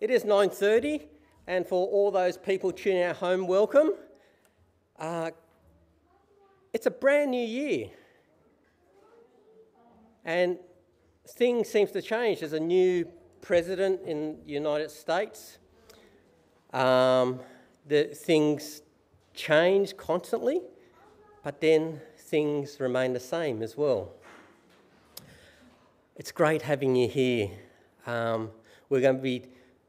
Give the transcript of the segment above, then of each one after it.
It is 9.30 and for all those people tuning at home, welcome. Uh, it's a brand new year and things seems to change. There's a new president in the United States. Um, the things change constantly, but then things remain the same as well. It's great having you here. Um, we're going to be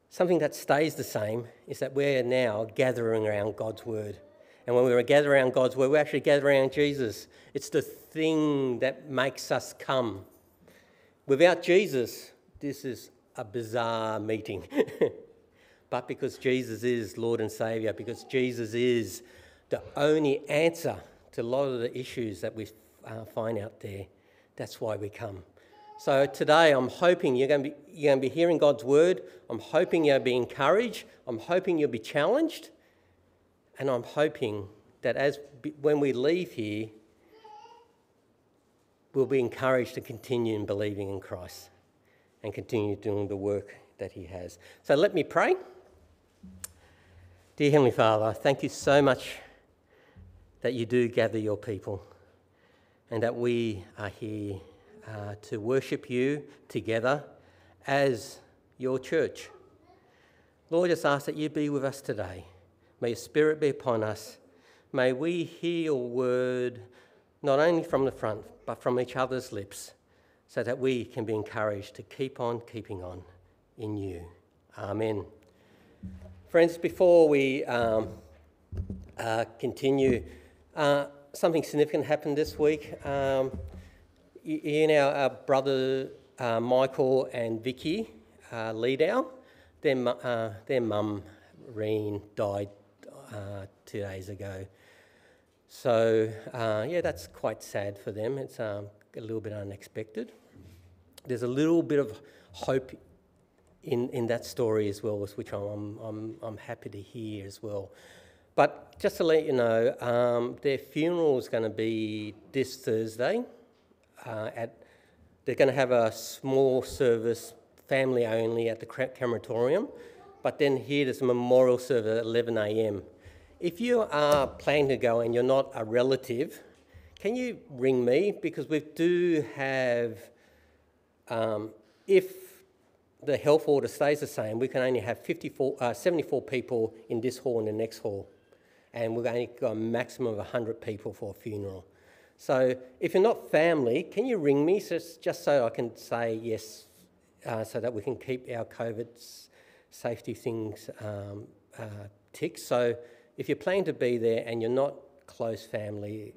something that stays the same is that we're now gathering around God's word. And when we gather around God's word, we're actually gather around Jesus. It's the thing that makes us come. Without Jesus, this is a bizarre meeting. but because Jesus is Lord and Saviour, because Jesus is the only answer to a lot of the issues that we uh, find out there, that's why we come. So today I'm hoping you're going, to be, you're going to be hearing God's word. I'm hoping you'll be encouraged. I'm hoping you'll be challenged. And I'm hoping that as when we leave here, we'll be encouraged to continue in believing in Christ and continue doing the work that He has. So let me pray. Dear Heavenly Father, thank you so much that you do gather your people and that we are here uh, to worship you together as your church. Lord, just ask that you be with us today. May your spirit be upon us. May we hear your word not only from the front, but from each other's lips, so that we can be encouraged to keep on keeping on in you. Amen. Friends, before we um, uh, continue, uh, something significant happened this week. Um, you know, our brother uh, Michael and Vicky uh, Leadow, their, uh, their mum, Reen, died uh, two days ago. So, uh, yeah, that's quite sad for them. It's um, a little bit unexpected. There's a little bit of hope in, in that story as well, which I'm, I'm, I'm happy to hear as well. But just to let you know, um, their funeral is going to be this Thursday uh, at, they're going to have a small service, family only, at the crematorium. But then here there's a memorial service at 11 a.m. If you are planning to go and you're not a relative, can you ring me? Because we do have, um, if the health order stays the same, we can only have 54, uh, 74 people in this hall and the next hall. And we've only got a maximum of 100 people for a funeral. So if you're not family, can you ring me just, just so I can say yes, uh, so that we can keep our COVID safety things um, uh, ticked. So if you're planning to be there and you're not close family,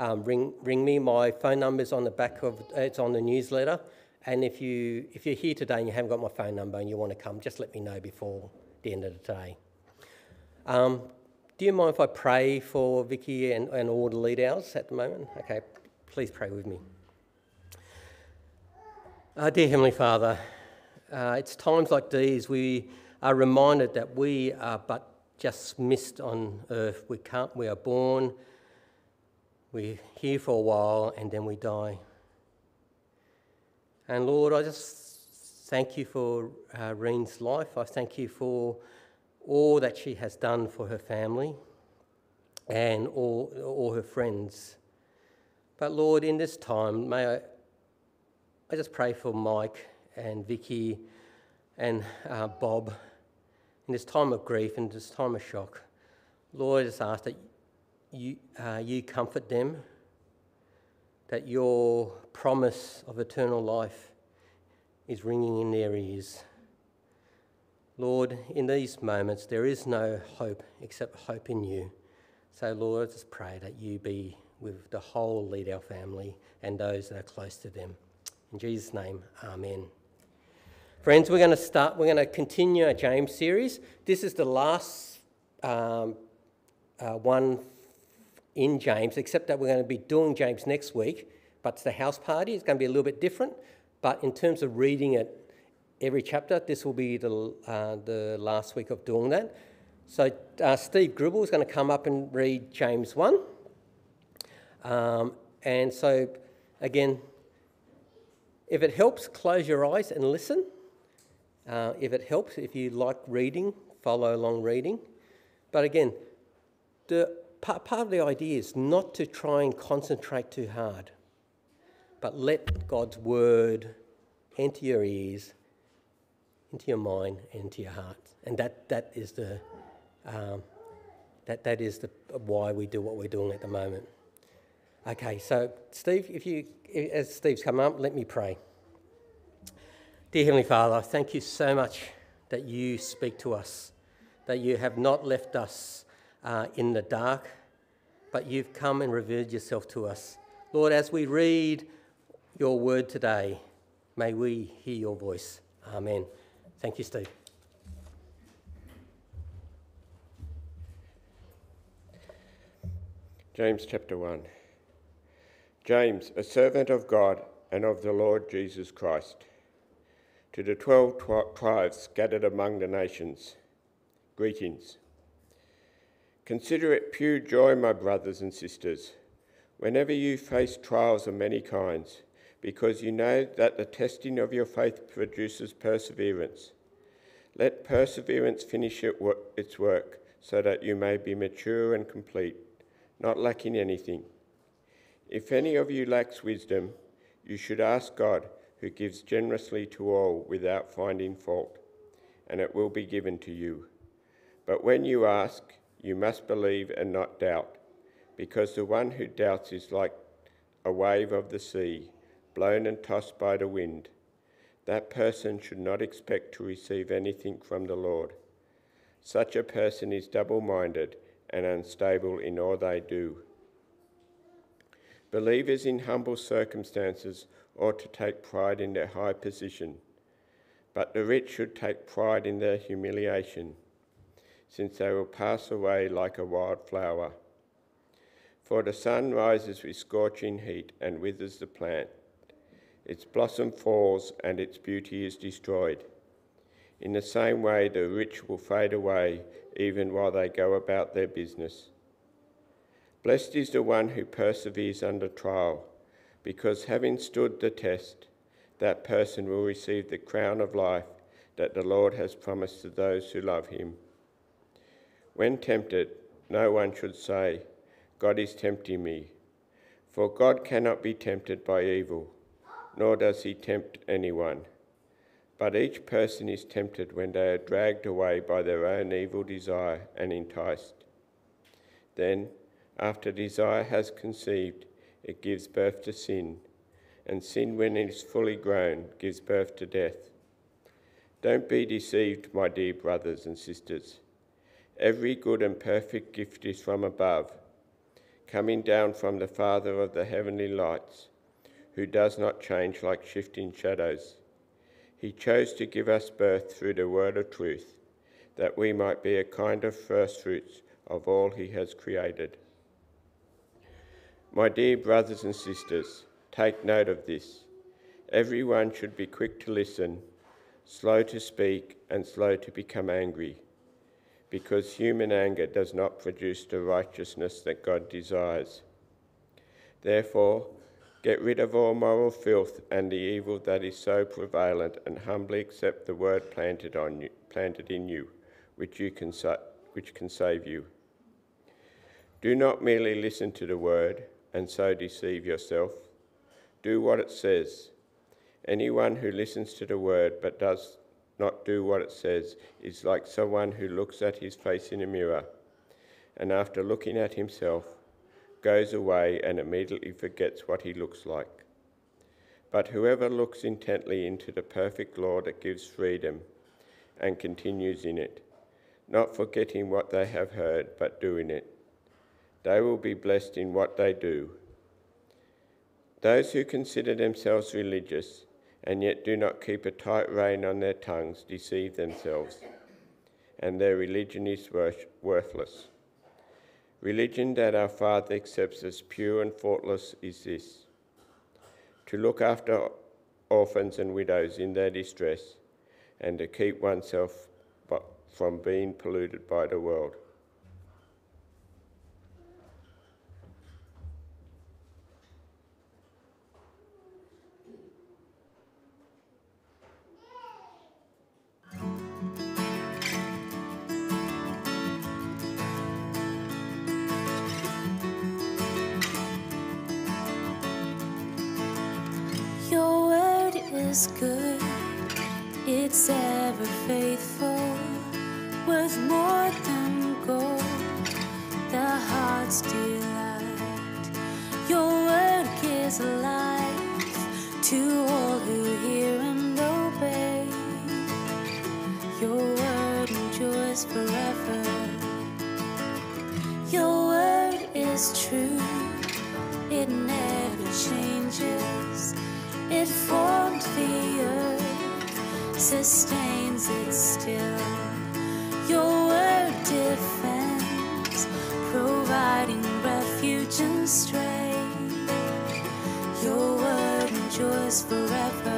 um, ring ring me. My phone number is on the back of it's on the newsletter. And if you if you're here today and you haven't got my phone number and you want to come, just let me know before the end of the day. Um, do you mind if I pray for Vicky and, and all the lead outs at the moment? Okay, please pray with me. Uh, dear Heavenly Father, uh, it's times like these we are reminded that we are but just mist on earth. We, can't, we are born, we're here for a while, and then we die. And Lord, I just thank you for uh, Reen's life. I thank you for all that she has done for her family and all, all her friends. But Lord, in this time, may I, I just pray for Mike and Vicky and uh, Bob in this time of grief and this time of shock. Lord, I just ask that you, uh, you comfort them, that your promise of eternal life is ringing in their ears. Lord, in these moments, there is no hope except hope in you. So, Lord, I just pray that you be with the whole Lead Our family and those that are close to them. In Jesus' name, Amen. Friends, we're going to start, we're going to continue our James series. This is the last um, uh, one in James, except that we're going to be doing James next week, but it's the house party. It's going to be a little bit different. But in terms of reading it every chapter. This will be the, uh, the last week of doing that. So uh, Steve Gribble is going to come up and read James 1. Um, and so, again, if it helps, close your eyes and listen. Uh, if it helps, if you like reading, follow along reading. But again, the, part, part of the idea is not to try and concentrate too hard, but let God's word enter your ears, into your mind, and into your heart. And that, that is the um, that, that is the, why we do what we're doing at the moment. Okay, so Steve, if you, as Steve's come up, let me pray. Dear Heavenly Father, thank you so much that you speak to us, that you have not left us uh, in the dark, but you've come and revealed yourself to us. Lord, as we read your word today, may we hear your voice. Amen. Thank you, Steve. James chapter 1. James, a servant of God and of the Lord Jesus Christ, to the twelve tribes scattered among the nations, greetings. Consider it pure joy, my brothers and sisters, whenever you face trials of many kinds, because you know that the testing of your faith produces perseverance. Let perseverance finish its work, so that you may be mature and complete not lacking anything. If any of you lacks wisdom, you should ask God, who gives generously to all without finding fault, and it will be given to you. But when you ask, you must believe and not doubt, because the one who doubts is like a wave of the sea, blown and tossed by the wind. That person should not expect to receive anything from the Lord. Such a person is double minded and unstable in all they do. Believers in humble circumstances ought to take pride in their high position, but the rich should take pride in their humiliation, since they will pass away like a wild flower. For the sun rises with scorching heat and withers the plant. Its blossom falls and its beauty is destroyed. In the same way, the rich will fade away even while they go about their business. Blessed is the one who perseveres under trial, because having stood the test, that person will receive the crown of life that the Lord has promised to those who love him. When tempted, no one should say, God is tempting me, for God cannot be tempted by evil, nor does he tempt anyone. But each person is tempted when they are dragged away by their own evil desire and enticed. Then, after desire has conceived, it gives birth to sin, and sin, when it is fully grown, gives birth to death. Don't be deceived, my dear brothers and sisters. Every good and perfect gift is from above, coming down from the Father of the heavenly lights, who does not change like shifting shadows. He chose to give us birth through the word of truth, that we might be a kind of firstfruits of all he has created. My dear brothers and sisters, take note of this. Everyone should be quick to listen, slow to speak, and slow to become angry, because human anger does not produce the righteousness that God desires. Therefore, Get rid of all moral filth and the evil that is so prevalent, and humbly accept the word planted, on you, planted in you, which, you can, which can save you. Do not merely listen to the word and so deceive yourself. Do what it says. Anyone who listens to the word but does not do what it says is like someone who looks at his face in a mirror and after looking at himself goes away and immediately forgets what he looks like. But whoever looks intently into the perfect law that gives freedom and continues in it, not forgetting what they have heard, but doing it, they will be blessed in what they do. Those who consider themselves religious and yet do not keep a tight rein on their tongues deceive themselves, and their religion is worthless. Religion that our Father accepts as pure and faultless is this to look after orphans and widows in their distress, and to keep oneself from being polluted by the world. Delight. Your word gives life to all who hear and obey. Your word endures forever. Your word is true, it never changes. It formed the earth, sustains it still. Your word strength. Your word endures forever.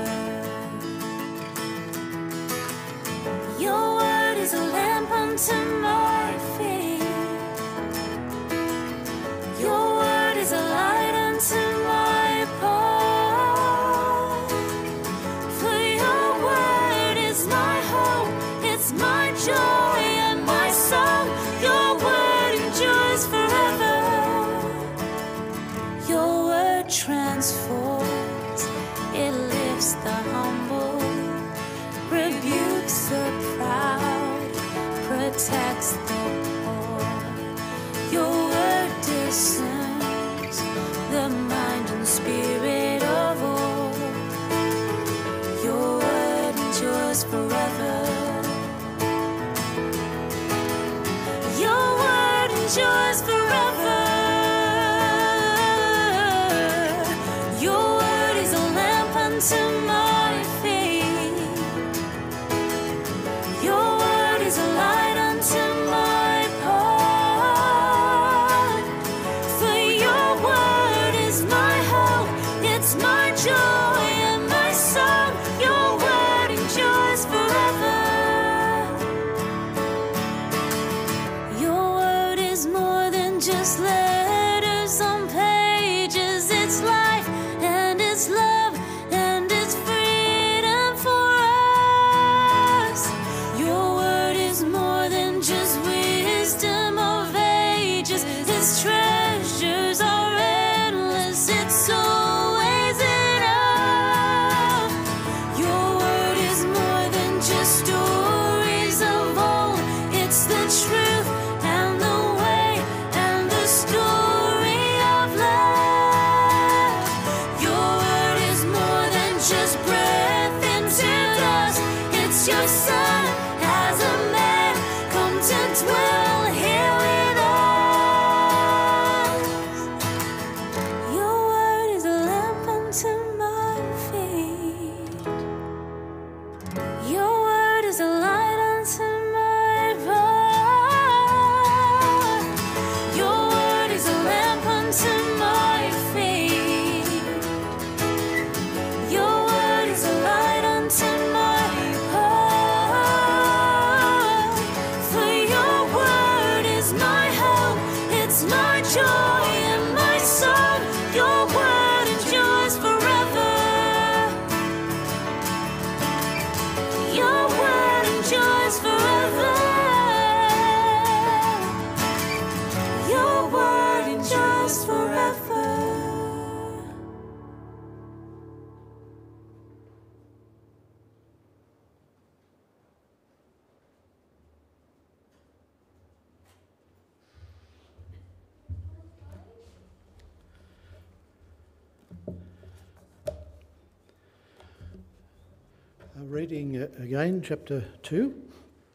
Reading again, chapter 2.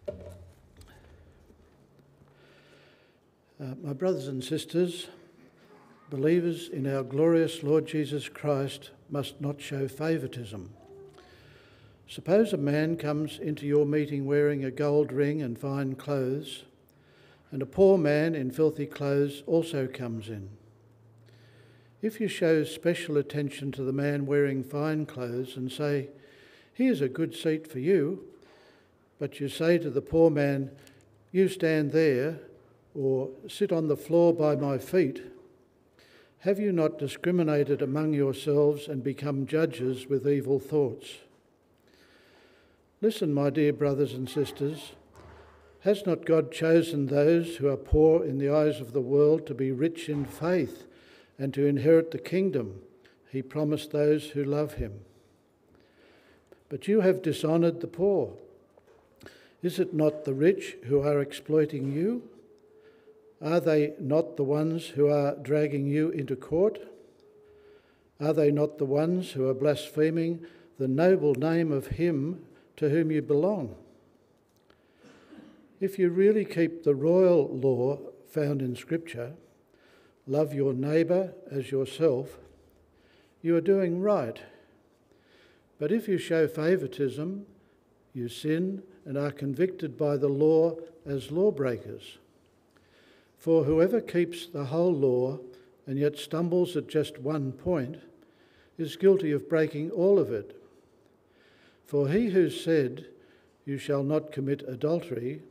Uh, my brothers and sisters, believers in our glorious Lord Jesus Christ must not show favouritism. Suppose a man comes into your meeting wearing a gold ring and fine clothes, and a poor man in filthy clothes also comes in. If you show special attention to the man wearing fine clothes and say, Here's a good seat for you, but you say to the poor man, You stand there, or sit on the floor by my feet, have you not discriminated among yourselves and become judges with evil thoughts? Listen, my dear brothers and sisters. Has not God chosen those who are poor in the eyes of the world to be rich in faith and to inherit the kingdom he promised those who love him? But you have dishonoured the poor. Is it not the rich who are exploiting you? Are they not the ones who are dragging you into court? Are they not the ones who are blaspheming the noble name of Him to whom you belong? If you really keep the royal law found in Scripture, love your neighbour as yourself, you are doing right. But if you show favouritism, you sin and are convicted by the law as lawbreakers. For whoever keeps the whole law and yet stumbles at just one point is guilty of breaking all of it. For he who said, You shall not commit adultery,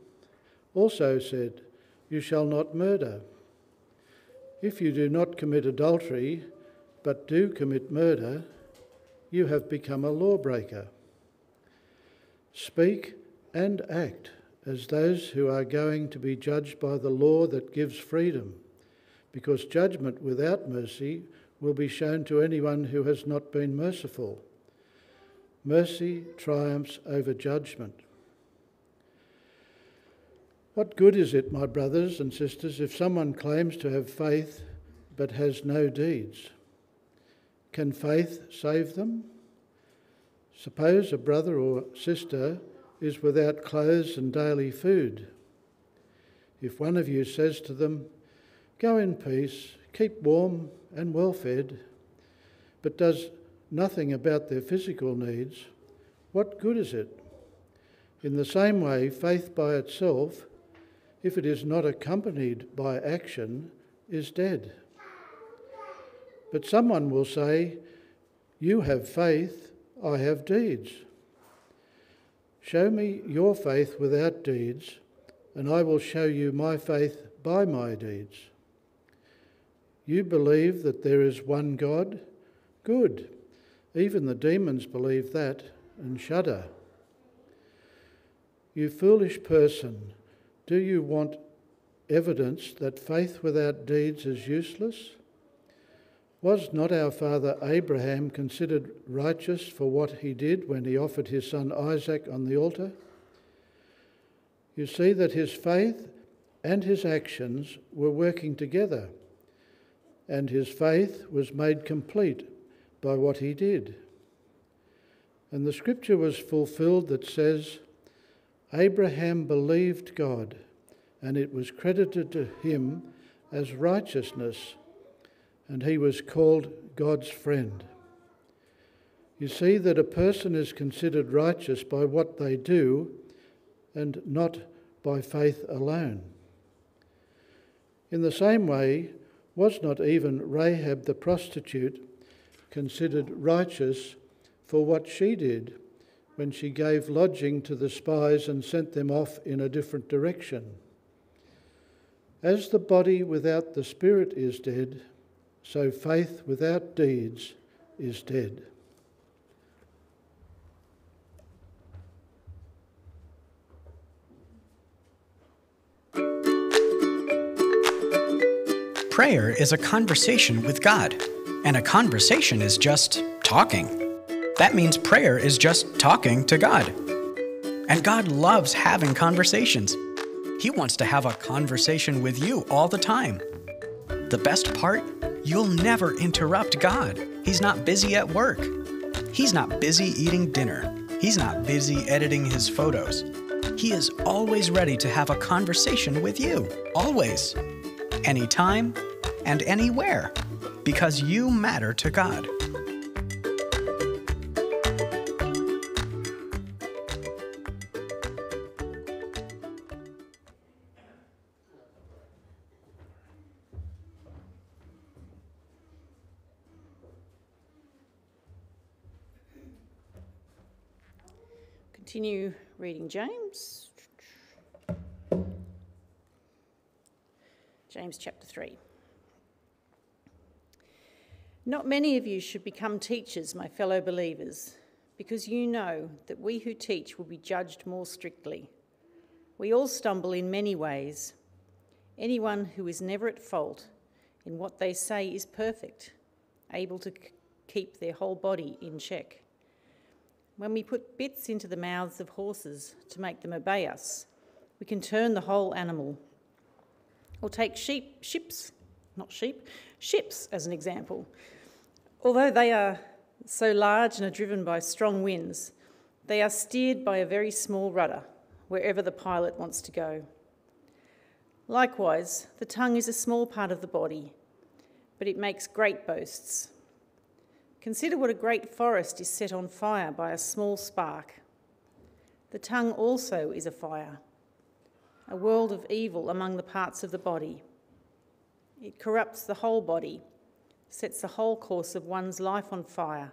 also said, You shall not murder. If you do not commit adultery, but do commit murder, you have become a lawbreaker. Speak and act as those who are going to be judged by the law that gives freedom, because judgment without mercy will be shown to anyone who has not been merciful. Mercy triumphs over judgment. What good is it, my brothers and sisters, if someone claims to have faith but has no deeds? Can faith save them? Suppose a brother or sister is without clothes and daily food. If one of you says to them, Go in peace, keep warm and well fed, but does nothing about their physical needs, what good is it? In the same way, faith by itself if it is not accompanied by action, is dead. But someone will say, You have faith, I have deeds. Show me your faith without deeds, and I will show you my faith by my deeds. You believe that there is one God? Good. Even the demons believe that and shudder. You foolish person. Do you want evidence that faith without deeds is useless? Was not our father Abraham considered righteous for what he did when he offered his son Isaac on the altar? You see that his faith and his actions were working together, and his faith was made complete by what he did. And the scripture was fulfilled that says, Abraham believed God, and it was credited to him as righteousness, and he was called God's friend. You see that a person is considered righteous by what they do and not by faith alone. In the same way, was not even Rahab the prostitute considered righteous for what she did? when she gave lodging to the spies and sent them off in a different direction. As the body without the spirit is dead, so faith without deeds is dead. Prayer is a conversation with God, and a conversation is just talking. That means prayer is just talking to God. And God loves having conversations. He wants to have a conversation with you all the time. The best part? You'll never interrupt God. He's not busy at work. He's not busy eating dinner. He's not busy editing his photos. He is always ready to have a conversation with you. Always. Anytime and anywhere. Because you matter to God. Continue reading James. James chapter 3. Not many of you should become teachers, my fellow believers, because you know that we who teach will be judged more strictly. We all stumble in many ways. Anyone who is never at fault in what they say is perfect, able to keep their whole body in check. When we put bits into the mouths of horses to make them obey us, we can turn the whole animal. Or take sheep, ships, not sheep, ships as an example. Although they are so large and are driven by strong winds, they are steered by a very small rudder wherever the pilot wants to go. Likewise, the tongue is a small part of the body, but it makes great boasts. Consider what a great forest is set on fire by a small spark. The tongue also is a fire, a world of evil among the parts of the body. It corrupts the whole body, sets the whole course of one's life on fire,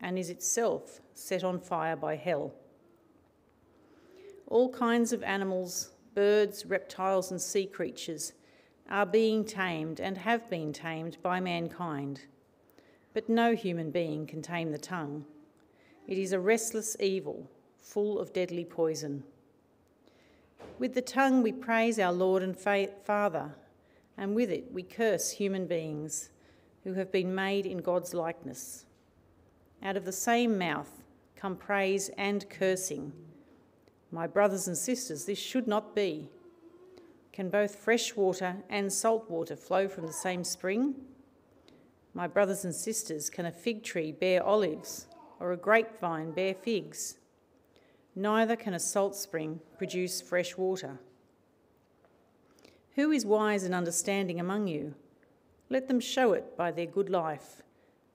and is itself set on fire by hell. All kinds of animals, birds, reptiles, and sea creatures are being tamed and have been tamed by mankind but no human being can tame the tongue. It is a restless evil, full of deadly poison. With the tongue we praise our Lord and Father, and with it we curse human beings who have been made in God's likeness. Out of the same mouth come praise and cursing. My brothers and sisters, this should not be. Can both fresh water and salt water flow from the same spring? My brothers and sisters, can a fig tree bear olives or a grapevine bear figs? Neither can a salt spring produce fresh water. Who is wise and understanding among you? Let them show it by their good life,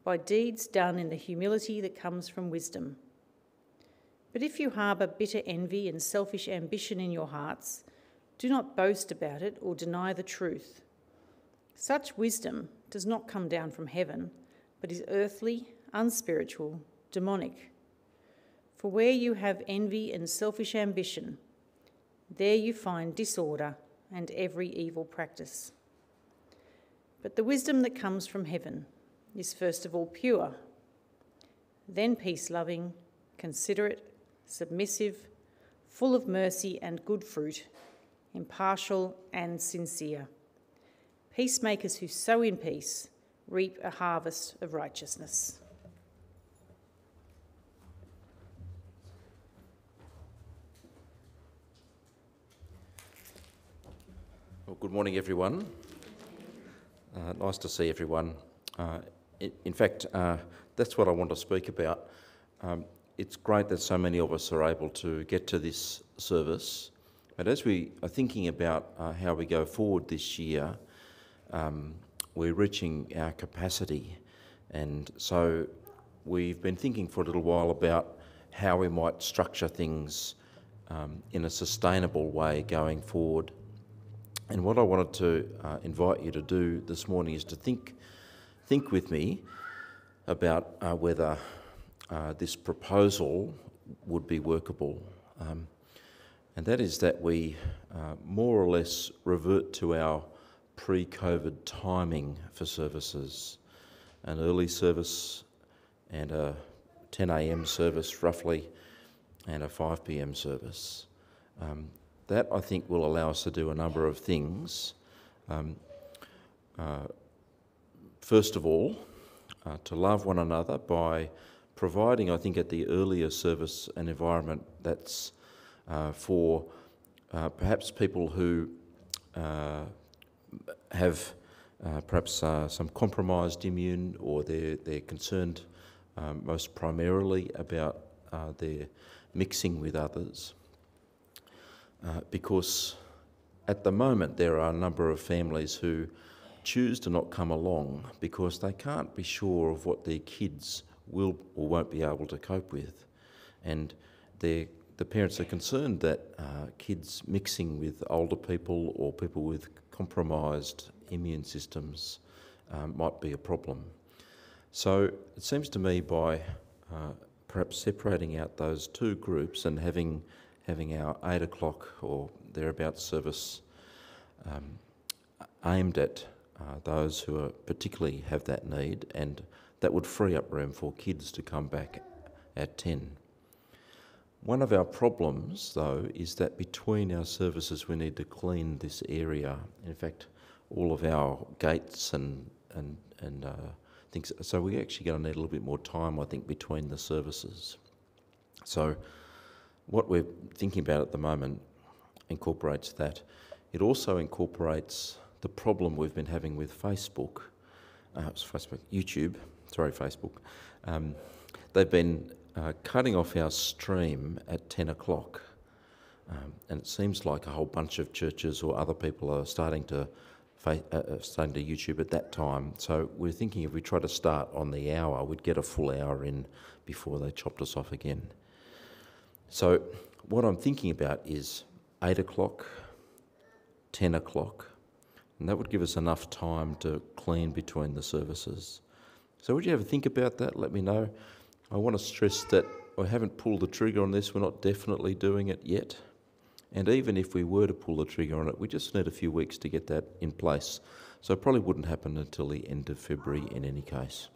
by deeds done in the humility that comes from wisdom. But if you harbour bitter envy and selfish ambition in your hearts, do not boast about it or deny the truth. Such wisdom does not come down from heaven, but is earthly, unspiritual, demonic. For where you have envy and selfish ambition, there you find disorder and every evil practice. But the wisdom that comes from heaven is first of all pure, then peace loving, considerate, submissive, full of mercy and good fruit, impartial and sincere. Peacemakers who sow in peace reap a harvest of righteousness. Well, good morning, everyone. Uh, nice to see everyone. Uh, in, fact, uh, that's what I want to speak about. Um, it's great that so many of us are able to get to this service. But as we are thinking about uh, how we go forward this year, um, we're reaching our capacity. And so we've been thinking for a little while about how we might structure things um, in a sustainable way going forward. And what I wanted to uh, invite you to do this morning is to think, think with me about uh, whether uh, this proposal would be workable. Um, and that is that we uh, more or less revert to our pre COVID timing for services an early service and a 10 a.m. service, roughly, and a 5 p.m. service. Um, that I think will allow us to do a number of things. Um, uh, first of all, uh, to love one another by providing, I think, at the earlier service an environment that's uh, for uh, perhaps people who uh, have uh, perhaps uh, some compromised immune or they're, they're concerned um, most primarily about uh, their mixing with others. Uh, because at the moment there are a number of families who choose to not come along because they can't be sure of what their kids will or won't be able to cope with. And the parents are concerned that uh, kids mixing with older people or people with compromised immune systems um, might be a problem. So it seems to me by uh, perhaps separating out those two groups and having having our eight o'clock or thereabouts service um, aimed at uh, those who are particularly have that need, and that would free up room for kids to come back at ten. One of our problems, though, is that between our services we need to clean this area. In fact, all of our gates and and and uh, things. So we're actually going to need a little bit more time, I think, between the services. So, what we're thinking about at the moment incorporates that. It also incorporates the problem we've been having with Facebook, uh, Facebook, YouTube, sorry, Facebook. Um, they've been uh, cutting off our stream at 10 o'clock. Um, and it seems like a whole bunch of churches or other people are starting to fa- uh, uh, starting to YouTube at that time. So we're thinking if we try to start on the hour, we'd get a full hour in before they chopped us off again. So what I'm thinking about is eight o'clock, ten o'clock, and that would give us enough time to clean between the services. So would you ever think about that? Let me know. I want to stress that I haven't pulled the trigger on this. We're not definitely doing it yet. And even if we were to pull the trigger on it, we just need a few weeks to get that in place. So it probably wouldn't happen until the end of February in any case.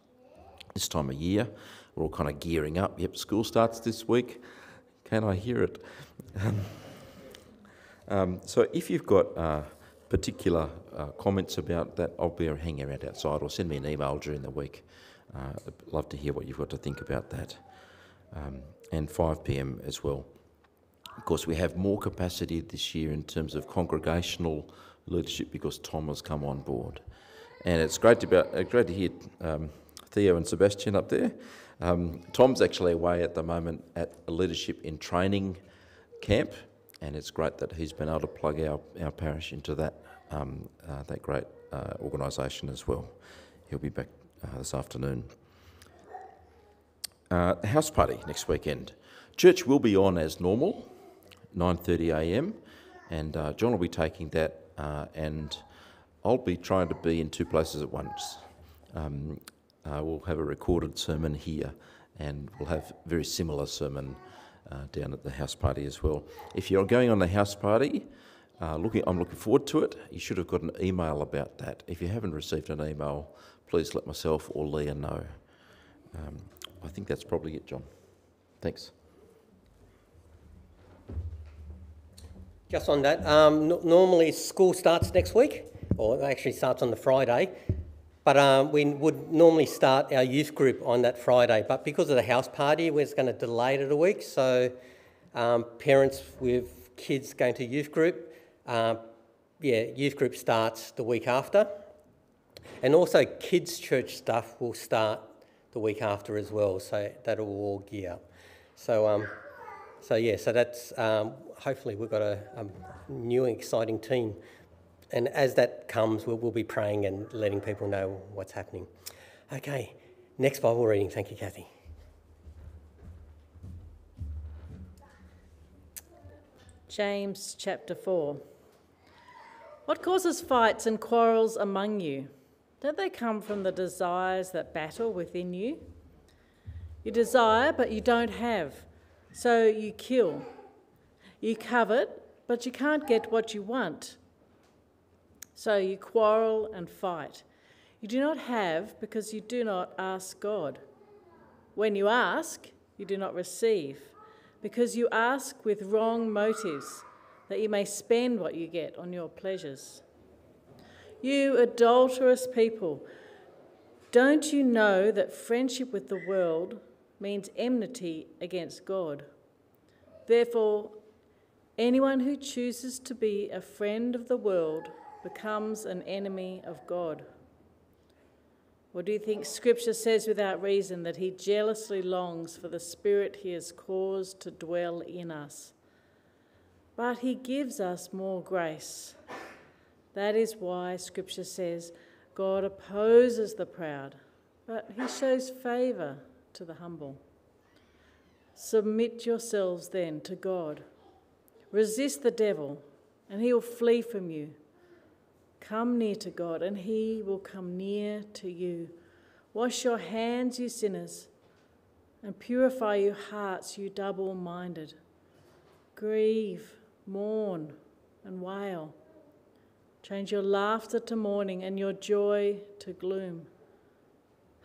This time of year, we're all kind of gearing up. Yep, school starts this week. Can I hear it? Um, um, so if you've got uh, particular uh, comments about that, I'll be hanging around outside or send me an email during the week. Uh, love to hear what you've got to think about that. Um, and 5 pm as well. Of course, we have more capacity this year in terms of congregational leadership because Tom has come on board. And it's great to, be, uh, great to hear um, Theo and Sebastian up there. Um, Tom's actually away at the moment at a leadership in training camp, and it's great that he's been able to plug our, our parish into that, um, uh, that great uh, organisation as well. He'll be back uh, this afternoon. Uh, house party next weekend. Church will be on as normal. 9.30am and uh, John will be taking that uh, and I'll be trying to be in two places at once. Um, we'll have a recorded sermon here and we'll have a very similar sermon uh, down at the house party as well. If you're going on the house party, uh, looking, I'm looking forward to it. You should have got an email about that. If you haven't received an email, please let myself or Leah know. Um, I think that's probably it, John. Thanks. Just on that, um, normally school starts next week, or actually starts on the Friday, but um, we would normally start our youth group on that Friday. But because of the house party, we're going to delay it a week. So um, parents with kids going to youth group, uh, yeah, youth group starts the week after. And also kids' church stuff will start the week after as well, so that'll all gear up. So, um, so yeah, so that's um, hopefully we've got a, a, new and exciting team. And as that comes, we'll, we'll be praying and letting people know what's happening. Okay, next Bible reading. Thank you, Kathy. James chapter 4. What causes fights and quarrels among you? Don't they come from the desires that battle within you? You desire, but you don't have, so you kill. You covet, but you can't get what you want, so you quarrel and fight. You do not have because you do not ask God. When you ask, you do not receive, because you ask with wrong motives, that you may spend what you get on your pleasures. You adulterous people, don't you know that friendship with the world means enmity against God? Therefore, anyone who chooses to be a friend of the world becomes an enemy of God. Or do you think Scripture says without reason that He jealously longs for the Spirit He has caused to dwell in us? But He gives us more grace. That is why Scripture says God opposes the proud, but He shows favour to the humble. Submit yourselves then to God. Resist the devil, and he will flee from you. Come near to God, and he will come near to you. Wash your hands, you sinners, and purify your hearts, you double minded. Grieve, mourn, and wail. Change your laughter to mourning and your joy to gloom.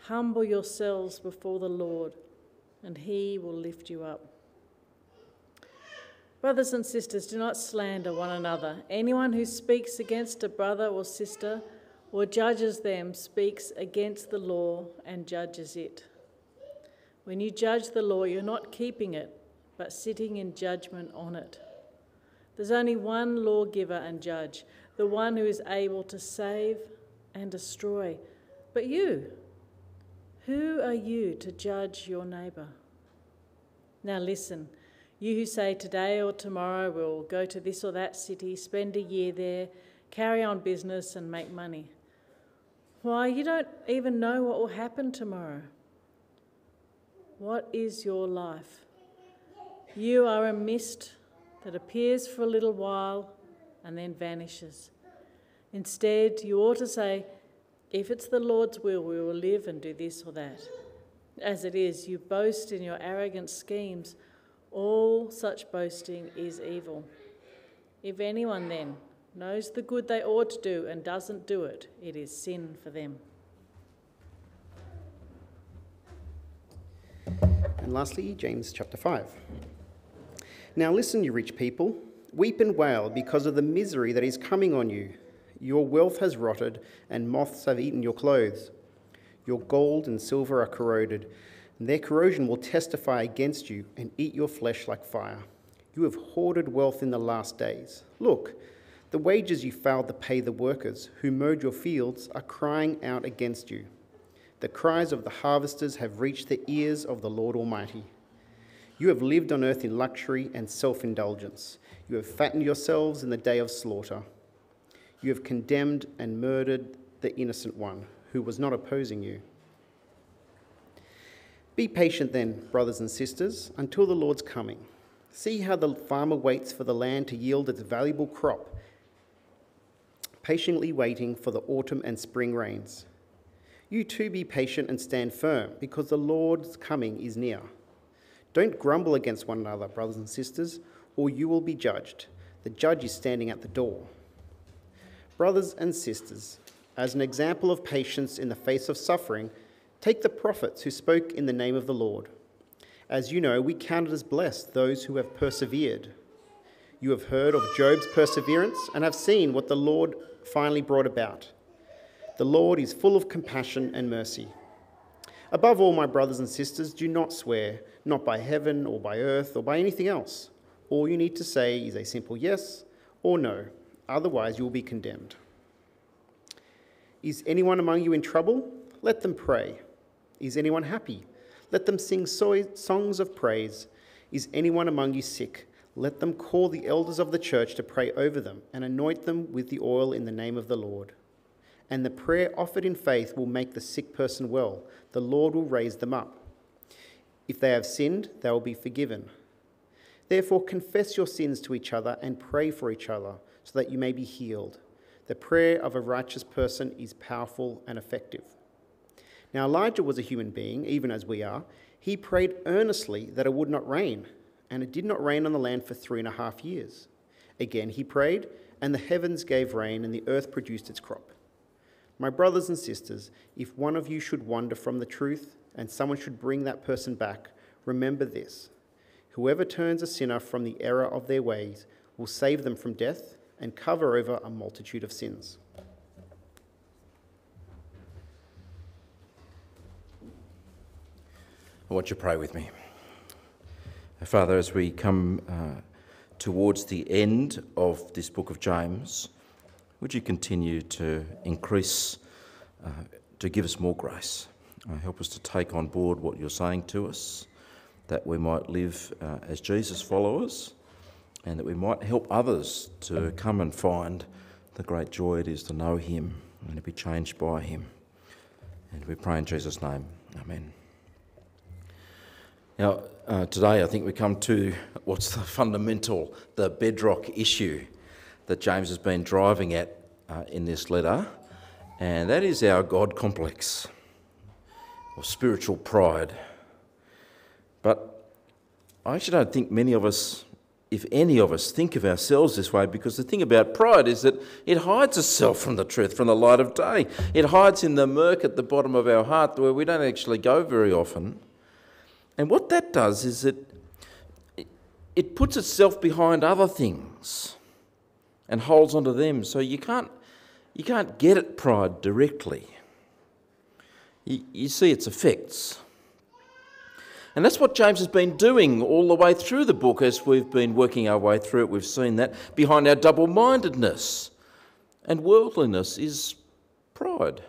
Humble yourselves before the Lord, and he will lift you up. Brothers and sisters, do not slander one another. Anyone who speaks against a brother or sister or judges them speaks against the law and judges it. When you judge the law, you're not keeping it, but sitting in judgment on it. There's only one lawgiver and judge, the one who is able to save and destroy. But you, who are you to judge your neighbour? Now listen, you who say today or tomorrow we'll go to this or that city, spend a year there, carry on business, and make money. Why, you don't even know what will happen tomorrow. What is your life? You are a mist that appears for a little while and then vanishes. Instead, you ought to say, If it's the Lord's will, we will live and do this or that. As it is, you boast in your arrogant schemes. All such boasting is evil. If anyone then knows the good they ought to do and doesn't do it, it is sin for them. And lastly, James chapter 5. Now listen, you rich people, weep and wail because of the misery that is coming on you. Your wealth has rotted, and moths have eaten your clothes. Your gold and silver are corroded, and their corrosion will testify against you and eat your flesh like fire. You have hoarded wealth in the last days. Look, the wages you failed to pay the workers who mowed your fields are crying out against you. The cries of the harvesters have reached the ears of the Lord Almighty. You have lived on earth in luxury and self indulgence. You have fattened yourselves in the day of slaughter. You have condemned and murdered the innocent one who was not opposing you. Be patient then, brothers and sisters, until the Lord's coming. See how the farmer waits for the land to yield its valuable crop, patiently waiting for the autumn and spring rains. You too be patient and stand firm, because the Lord's coming is near. Don't grumble against one another, brothers and sisters, or you will be judged. The judge is standing at the door. Brothers and sisters, as an example of patience in the face of suffering, take the prophets who spoke in the name of the Lord. As you know, we counted as blessed those who have persevered. You have heard of Job's perseverance and have seen what the Lord finally brought about. The Lord is full of compassion and mercy. Above all, my brothers and sisters, do not swear, not by heaven or by earth or by anything else. All you need to say is a simple yes or no, otherwise, you will be condemned. Is anyone among you in trouble? Let them pray. Is anyone happy? Let them sing so- songs of praise. Is anyone among you sick? Let them call the elders of the church to pray over them and anoint them with the oil in the name of the Lord. And the prayer offered in faith will make the sick person well. The Lord will raise them up. If they have sinned, they will be forgiven. Therefore, confess your sins to each other and pray for each other so that you may be healed. The prayer of a righteous person is powerful and effective. Now, Elijah was a human being, even as we are. He prayed earnestly that it would not rain, and it did not rain on the land for three and a half years. Again, he prayed, and the heavens gave rain, and the earth produced its crop. My brothers and sisters, if one of you should wander from the truth and someone should bring that person back, remember this whoever turns a sinner from the error of their ways will save them from death and cover over a multitude of sins. I want you to pray with me. Father, as we come uh, towards the end of this book of James, would you continue to increase, uh, to give us more grace? Uh, help us to take on board what you're saying to us, that we might live uh, as Jesus followers, and that we might help others to come and find the great joy it is to know Him and to be changed by Him. And we pray in Jesus' name. Amen. Now, uh, today I think we come to what's the fundamental, the bedrock issue that James has been driving at uh, in this letter, and that is our God complex or spiritual pride. But I actually don't think many of us, if any of us, think of ourselves this way because the thing about pride is that it hides itself from the truth, from the light of day. It hides in the murk at the bottom of our heart where we don't actually go very often. And what that does is it, it puts itself behind other things and holds onto them. So you can't, you can't get at pride directly. You, you see its effects. And that's what James has been doing all the way through the book as we've been working our way through it. We've seen that behind our double mindedness and worldliness is pride.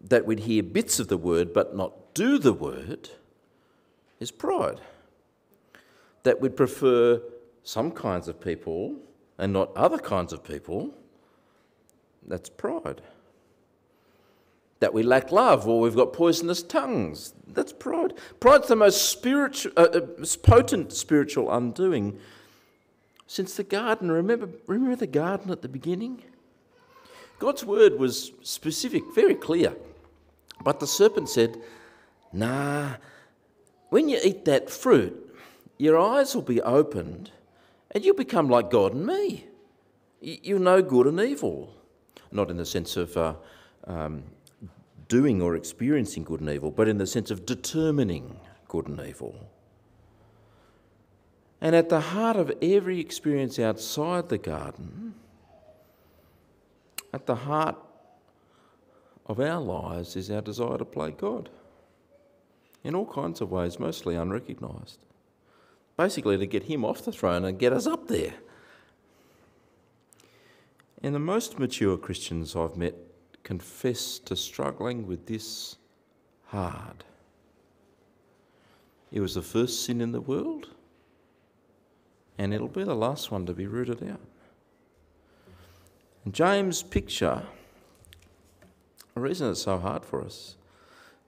That we'd hear bits of the word but not do the word is pride. That we'd prefer some kinds of people and not other kinds of people, that's pride that we lack love or we've got poisonous tongues. That's pride. Pride's the most spiritual, uh, uh, potent spiritual undoing since the garden. Remember, remember the garden at the beginning? God's word was specific, very clear. But the serpent said, Nah, when you eat that fruit, your eyes will be opened and you'll become like God and me. You'll know good and evil. Not in the sense of uh, um, doing or experiencing good and evil, but in the sense of determining good and evil. And at the heart of every experience outside the garden, at the heart of our lives is our desire to play God in all kinds of ways, mostly unrecognised. Basically, to get him off the throne and get us up there. And the most mature Christians I've met confess to struggling with this hard. It was the first sin in the world, and it'll be the last one to be rooted out. And James' picture, the reason it's so hard for us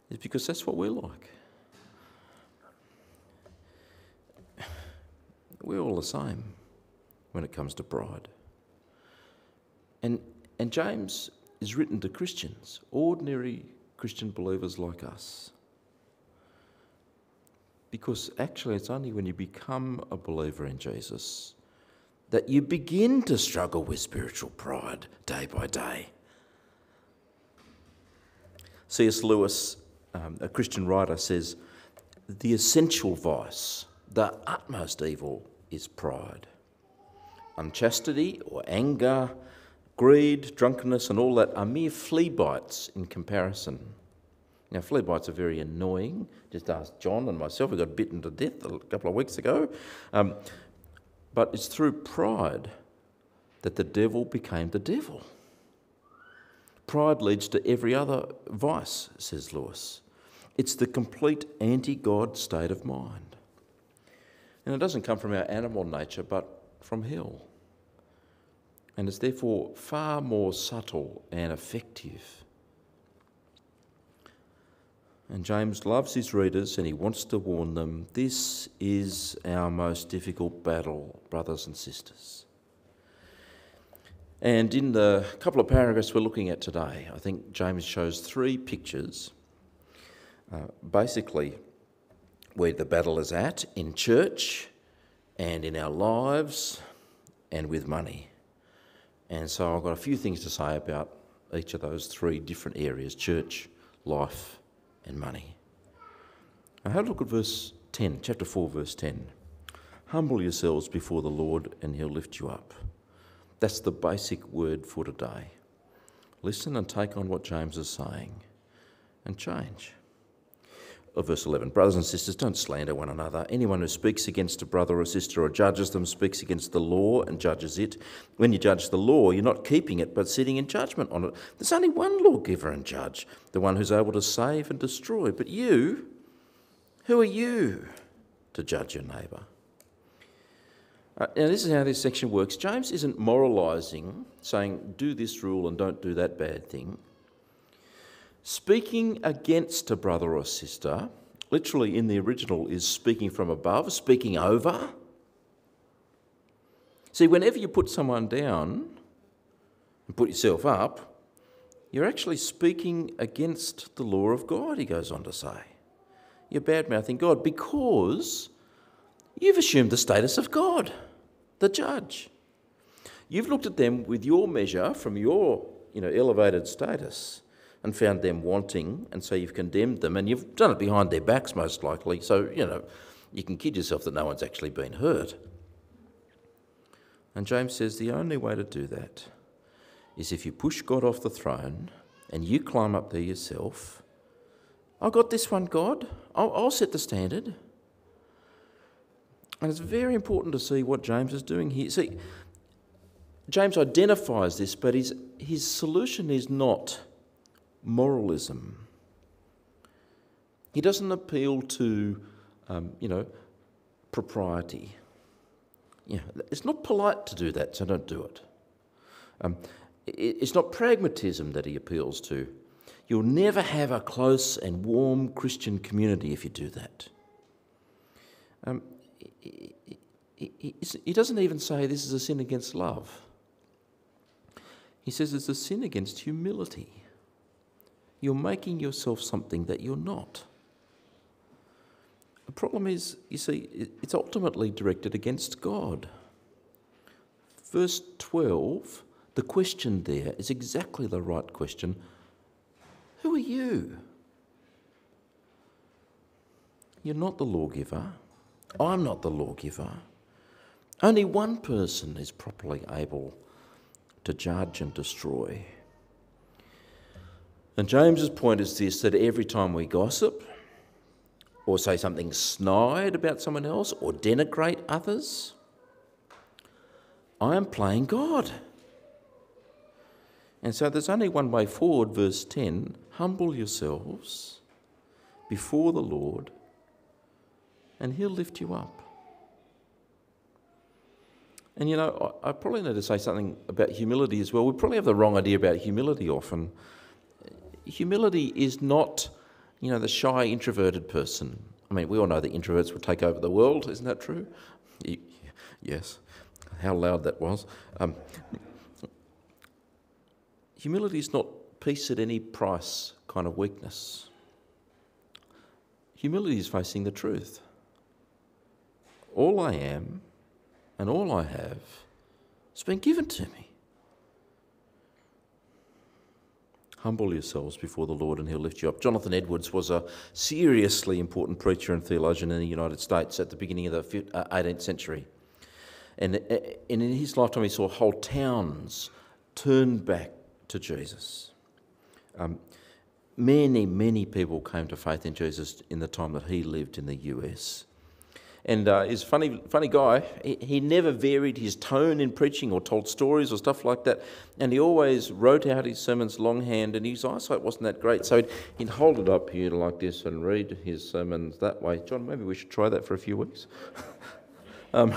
is because that's what we're like. We're all the same when it comes to pride. And, and James is written to Christians, ordinary Christian believers like us. Because actually, it's only when you become a believer in Jesus that you begin to struggle with spiritual pride day by day. C.S. Lewis, um, a Christian writer, says the essential vice, the utmost evil, is pride. Unchastity or anger Greed, drunkenness, and all that are mere flea bites in comparison. Now, flea bites are very annoying. Just ask John and myself. We got bitten to death a couple of weeks ago. Um, but it's through pride that the devil became the devil. Pride leads to every other vice, says Lewis. It's the complete anti God state of mind. And it doesn't come from our animal nature, but from hell and it's therefore far more subtle and effective. And James loves his readers and he wants to warn them this is our most difficult battle, brothers and sisters. And in the couple of paragraphs we're looking at today, I think James shows three pictures. Uh, basically, where the battle is at in church and in our lives and with money. And so I've got a few things to say about each of those three different areas church, life, and money. Now, have a look at verse 10, chapter 4, verse 10. Humble yourselves before the Lord, and he'll lift you up. That's the basic word for today. Listen and take on what James is saying and change of verse 11 Brothers and sisters, don't slander one another. Anyone who speaks against a brother or sister or judges them speaks against the law and judges it. When you judge the law, you're not keeping it, but sitting in judgment on it. There's only one lawgiver and judge, the one who's able to save and destroy. But you, who are you to judge your neighbour? Uh, now, this is how this section works. James isn't moralising, saying, do this rule and don't do that bad thing. Speaking against a brother or sister, literally in the original, is speaking from above, speaking over. See, whenever you put someone down and put yourself up, you're actually speaking against the law of God, he goes on to say. You're bad mouthing God because you've assumed the status of God, the judge. You've looked at them with your measure from your you know, elevated status and found them wanting, and so you've condemned them, and you've done it behind their backs most likely, so, you know, you can kid yourself that no one's actually been hurt. And James says the only way to do that is if you push God off the throne and you climb up there yourself, I got this one, God. I'll, I'll set the standard. And it's very important to see what James is doing here. See, James identifies this, but his, his solution is not moralism. He doesn't appeal to, um, you know, propriety. Yeah, it's not polite to do that, so don't do it. Um, it. It's not pragmatism that he appeals to. You'll never have a close and warm Christian community if you do that. Um, he doesn't even say this is a sin against love. He says it's a sin against humility. You're making yourself something that you're not. The problem is, you see, it's ultimately directed against God. Verse 12, the question there is exactly the right question Who are you? You're not the lawgiver. I'm not the lawgiver. Only one person is properly able to judge and destroy. And James's point is this that every time we gossip, or say something snide about someone else, or denigrate others, I am playing God. And so there's only one way forward, verse 10 humble yourselves before the Lord, and He'll lift you up. And you know, I, probably need to say something about humility as well. We probably have the wrong idea about humility often. Humility is not, you know, the shy, introverted person. I mean, we all know that introverts will take over the world, isn't that true? Yes. How loud that was. Um, humility is not peace at any price kind of weakness. Humility is facing the truth. All I am and all I have has been given to me. Humble yourselves before the Lord and he'll lift you up. Jonathan Edwards was a seriously important preacher and theologian in the United States at the beginning of the 18th uh, century. And in his lifetime, he saw whole towns turn back to Jesus. Um, many, many people came to faith in Jesus in the time that he lived in the US. And uh, he's a funny, funny guy. He, he never varied his tone in preaching or told stories or stuff like that. And he always wrote out his sermons longhand, and his eyesight wasn't that great. So he'd, he'd hold it up here like this and read his sermons that way. John, maybe we should try that for a few weeks. um,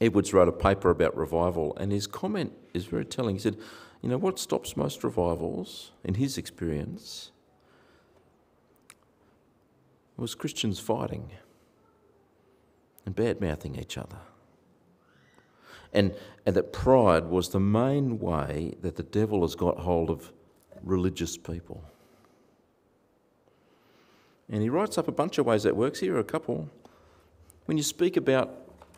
Edwards wrote a paper about revival, and his comment is very telling. He said, You know, what stops most revivals, in his experience, was Christians fighting and bad mouthing each other. And, and that pride was the main way that the devil has got hold of religious people. And he writes up a bunch of ways that works. Here a couple. When you speak about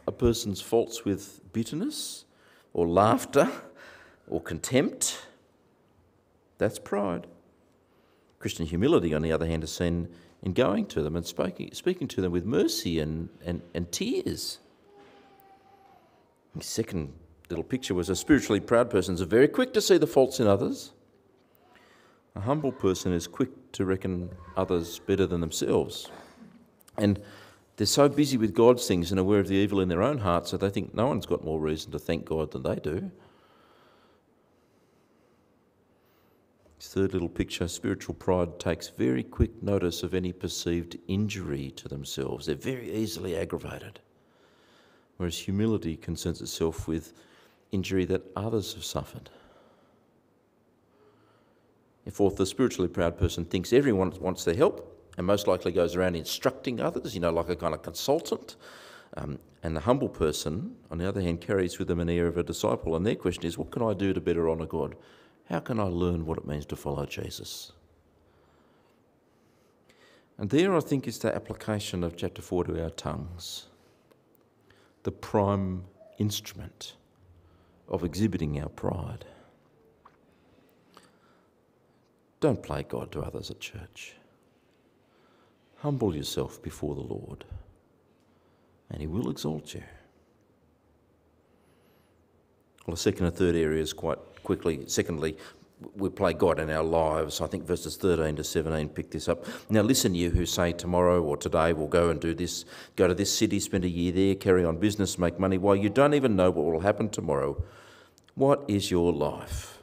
a person's faults with bitterness or laughter or contempt, that's pride. Christian humility, on the other hand, is seen in going to them and speaking, speaking to them with mercy and, and, and tears. The second little picture was a spiritually proud person is very quick to see the faults in others. A humble person is quick to reckon others better than themselves. And they're so busy with God's things and aware of the evil in their own hearts that they think no one's got more reason to thank God than they do. Third little picture spiritual pride takes very quick notice of any perceived injury to themselves. They're very easily aggravated. Whereas humility concerns itself with injury that others have suffered. And fourth, the spiritually proud person thinks everyone wants their help and most likely goes around instructing others, you know, like a kind of consultant. Um, and the humble person, on the other hand, carries with them an air of a disciple. And their question is, what can I do to better honour God? How can I learn what it means to follow Jesus? And there, I think, is the application of chapter 4 to our tongues, the prime instrument of exhibiting our pride. Don't play God to others at church. Humble yourself before the Lord, and He will exalt you. Well, the second and third area is quite quickly. Secondly, we play God in our lives. I think verses 13 to 17 pick this up. Now, listen, you who say tomorrow or today we'll go and do this, go to this city, spend a year there, carry on business, make money, while you don't even know what will happen tomorrow. What is your life?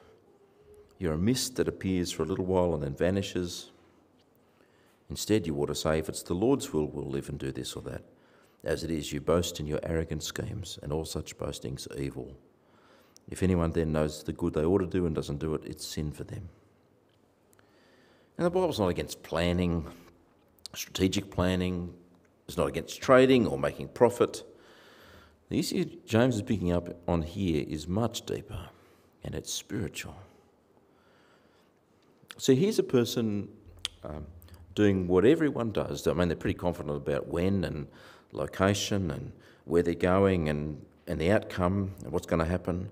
You're a mist that appears for a little while and then vanishes. Instead, you ought to say, if it's the Lord's will, we'll live and do this or that. As it is, you boast in your arrogant schemes, and all such boastings evil. If anyone then knows the good they ought to do and doesn't do it, it's sin for them. And the Bible's not against planning, strategic planning, it's not against trading or making profit. The issue James is picking up on here is much deeper and it's spiritual. So here's a person um, doing what everyone does. I mean, they're pretty confident about when and location and where they're going and, and the outcome and what's going to happen.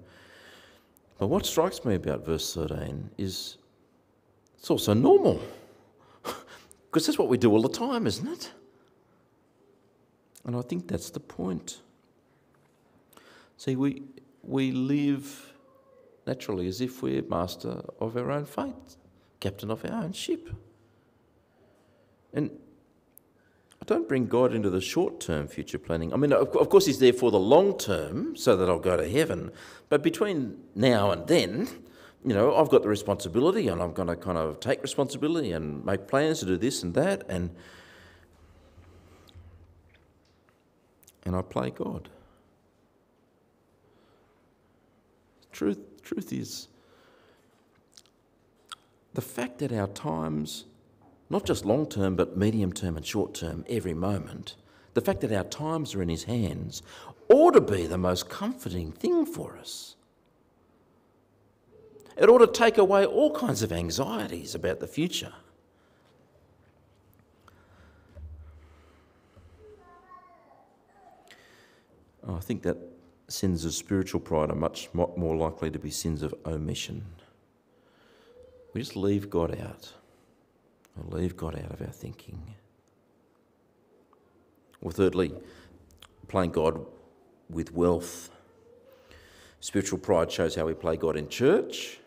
But what strikes me about verse 13 is it's also normal. because that's what we do all the time, isn't it? And I think that's the point. See, we, we live naturally as if we're master of our own fate, captain of our own ship. And don't bring God into the short term future planning. I mean, of course, He's there for the long term so that I'll go to heaven. But between now and then, you know, I've got the responsibility and I'm going to kind of take responsibility and make plans to do this and that. And, and I play God. Truth, truth is, the fact that our times not just long term, but medium term and short term, every moment, the fact that our times are in His hands ought to be the most comforting thing for us. It ought to take away all kinds of anxieties about the future. Oh, I think that sins of spiritual pride are much more likely to be sins of omission. We just leave God out leave God out of our thinking. Or thirdly, playing God with wealth. Spiritual pride shows how we play God in church,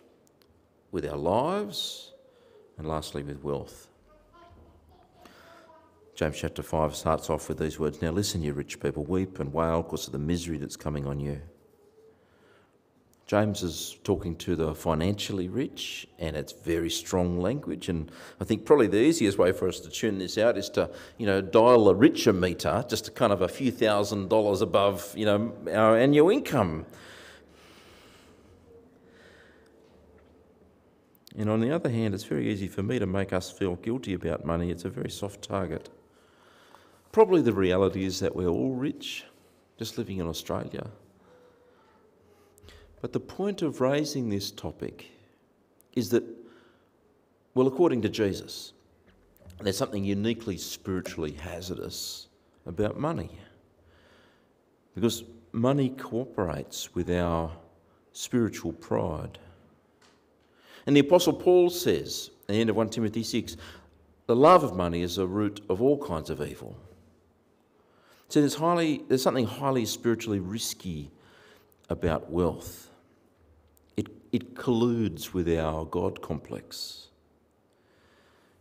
with our lives, and lastly, with wealth. James chapter 5 starts off with these words Now listen, you rich people, weep and wail because of the misery that's coming on you. James is talking to the financially rich, and it's very strong language. And I think probably the easiest way for us to tune this out is to, you know, dial a richer meter, just to kind of a few thousand dollars above, you know, our annual income. And on the other hand, it's very easy for me to make us feel guilty about money. It's a very soft target. Probably the reality is that we're all rich, just living in Australia. But the point of raising this topic is that, well, according to Jesus, there's something uniquely spiritually hazardous about money. Because money cooperates with our spiritual pride. And the Apostle Paul says, at the end of 1 Timothy 6, the love of money is a root of all kinds of evil. So there's, highly, there's something highly spiritually risky about wealth it colludes with our God complex.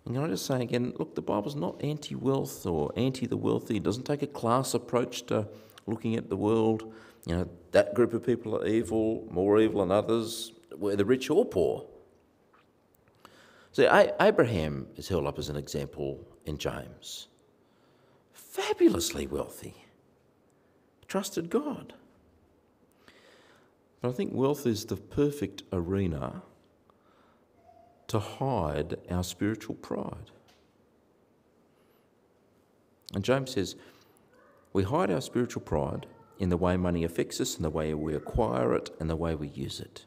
And can I just say again, look, the Bible's not anti wealth or anti the wealthy. It doesn't take a class approach to looking at the world. You know, that group of people are evil, more evil than others, whether rich or poor. See, Abraham is held up as an example in James. Fabulously wealthy, trusted God. But I think wealth is the perfect arena to hide our spiritual pride. And James says, we hide our spiritual pride in the way money affects us, in the way we acquire it, and the way we use it.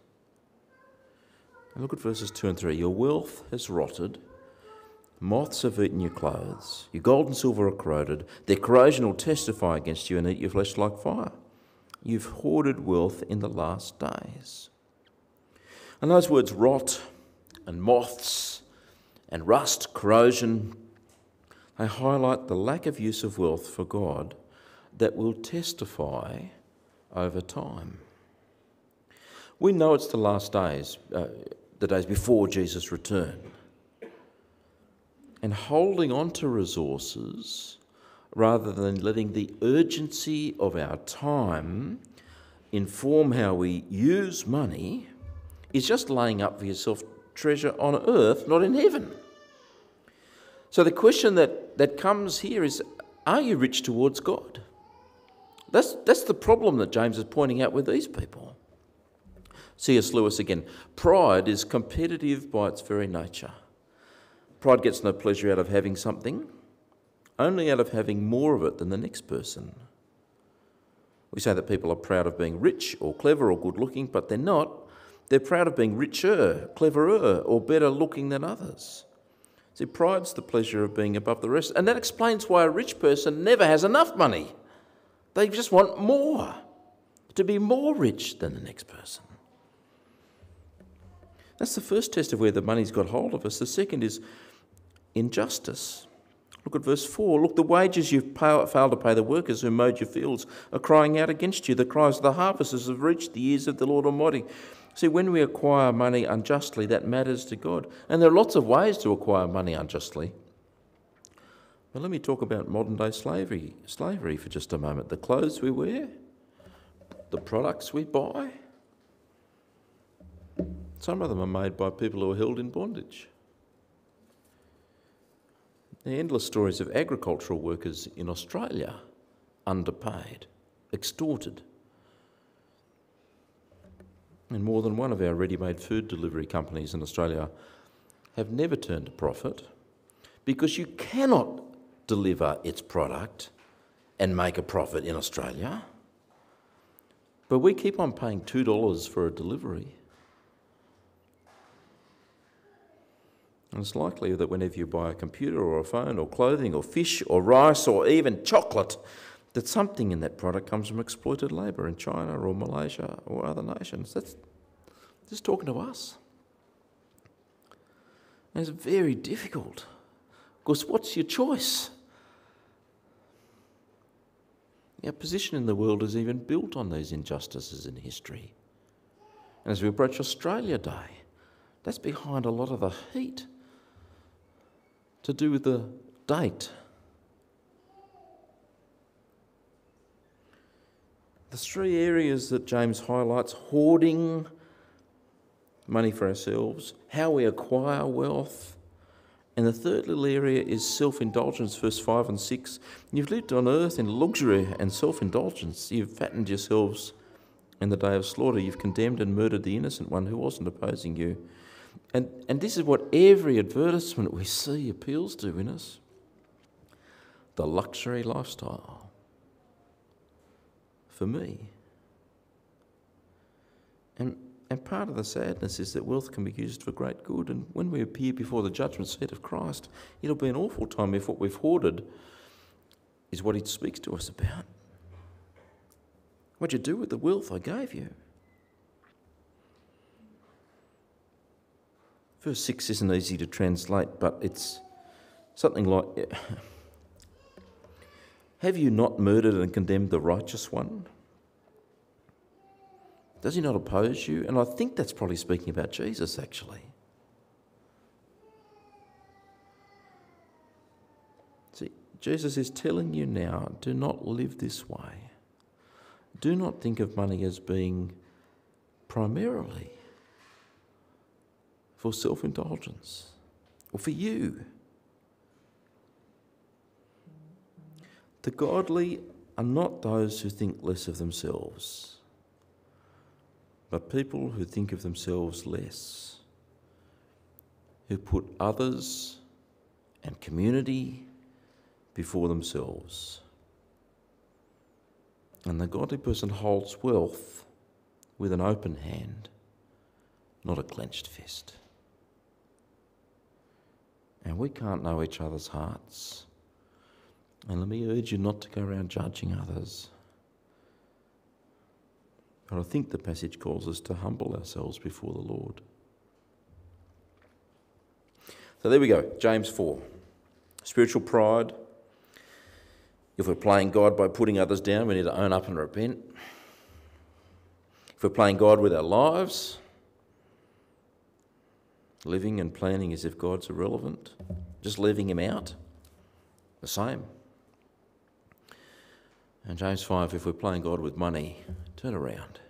And look at verses 2 and 3. Your wealth has rotted, moths have eaten your clothes, your gold and silver are corroded, their corrosion will testify against you and eat your flesh like fire you've hoarded wealth in the last days. And those words rot and moths and rust, corrosion, they highlight the lack of use of wealth for God that will testify over time. We know it's the last days. Uh, the days before Jesus' return. And holding on to resources rather than letting the urgency of our time inform how we use money is just laying up for yourself treasure on earth, not in heaven. So the question that, that comes here is are you rich towards God? That's, that's the problem that James is pointing out with these people. C.S. Lewis again pride is competitive by its very nature. Pride gets no pleasure out of having something, only out of having more of it than the next person. We say that people are proud of being rich or clever or good looking, but they're not. They're proud of being richer, cleverer, or better looking than others. See, pride's the pleasure of being above the rest. And that explains why a rich person never has enough money. They just want more, to be more rich than the next person. That's the first test of where the money's got hold of us. The second is injustice. Look at verse 4. Look, the wages you've failed to pay the workers who mowed your fields are crying out against you. The cries of the harvesters have reached the ears of the Lord Almighty. See, when we acquire money unjustly, that matters to God. And there are lots of ways to acquire money unjustly. But let me talk about modern day slavery, slavery for just a moment. The clothes we wear, the products we buy. Some of them are made by people who are held in bondage. Are endless stories of agricultural workers in Australia underpaid, extorted. And more than one of our ready made food delivery companies in Australia have never turned a profit because you cannot deliver its product and make a profit in Australia. But we keep on paying $2 for a delivery. And it's likely that whenever you buy a computer or a phone or clothing or fish or rice or even chocolate, that something in that product comes from exploited labour in China or Malaysia or other nations. That's just talking to us. And it's very difficult. Because what's your choice? Our position in the world is even built on these injustices in history. And as we approach Australia Day, that's behind a lot of the heat to do with the date. The three areas that James highlights hoarding money for ourselves, how we acquire wealth, and the third little area is self indulgence, verse 5 and 6. You've lived on earth in luxury and self indulgence. You've fattened yourselves in the day of slaughter. You've condemned and murdered the innocent one who wasn't opposing you. And, and this is what every advertisement we see appeals to in us the luxury lifestyle. For me. And, and part of the sadness is that wealth can be used for great good. And when we appear before the judgment seat of Christ, it'll be an awful time if what we've hoarded is what He speaks to us about. What'd you do with the wealth I gave you? Verse 6 isn't easy to translate, but it's something like Have you not murdered and condemned the righteous one? Does he not oppose you? And I think that's probably speaking about Jesus, actually. See, Jesus is telling you now do not live this way. Do not think of money as being primarily for self indulgence or for you. The godly are not those who think less of themselves, but people who think of themselves less, who put others and community before themselves. And the godly person holds wealth with an open hand, not a clenched fist. And we can't know each other's hearts. And let me urge you not to go around judging others. But I think the passage calls us to humble ourselves before the Lord. So there we go, James 4. Spiritual pride. If we're playing God by putting others down, we need to own up and repent. If we're playing God with our lives, living and planning as if God's irrelevant, just leaving him out, the same. And James 5 if we're playing God with money, turn around.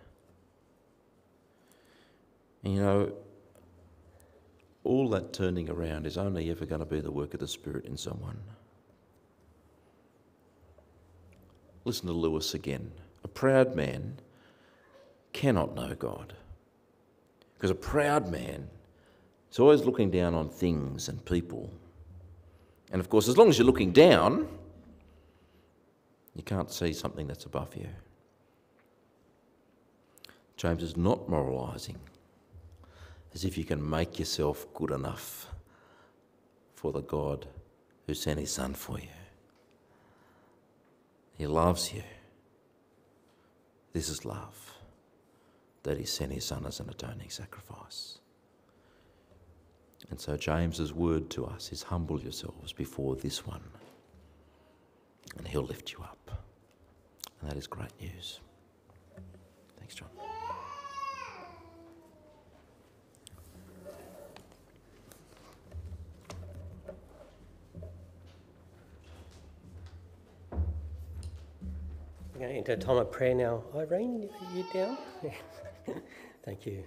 And you know, all that turning around is only ever going to be the work of the Spirit in someone. Listen to Lewis again. A proud man cannot know God. Because a proud man is always looking down on things and people. And of course, as long as you're looking down, you can't see something that's above you. James is not moralising as if you can make yourself good enough for the God who sent his Son for you. He loves you. This is love, that he sent his Son as an atoning sacrifice. And so James's word to us is humble yourselves before this one, and he'll lift you up. And that is great news. Thanks, John. We're going into a time of prayer now. Irene, are you down? Thank you.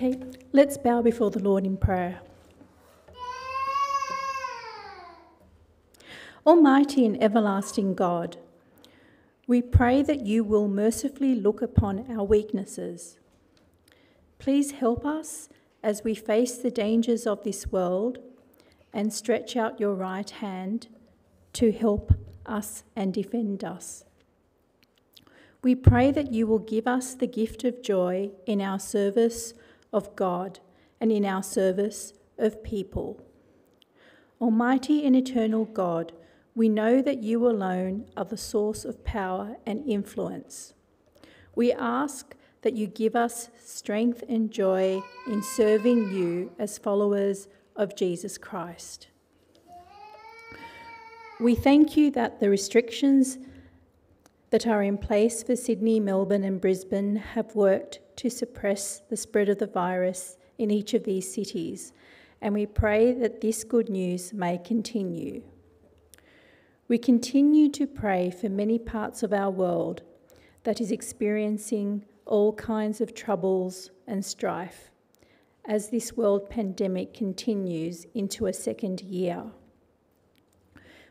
Okay, let's bow before the Lord in prayer. Almighty and everlasting God, we pray that you will mercifully look upon our weaknesses. Please help us as we face the dangers of this world and stretch out your right hand to help us and defend us. We pray that you will give us the gift of joy in our service of God and in our service of people. Almighty and eternal God, we know that you alone are the source of power and influence. We ask that you give us strength and joy in serving you as followers of Jesus Christ. We thank you that the restrictions that are in place for Sydney, Melbourne, and Brisbane have worked to suppress the spread of the virus in each of these cities, and we pray that this good news may continue. We continue to pray for many parts of our world that is experiencing all kinds of troubles and strife as this world pandemic continues into a second year.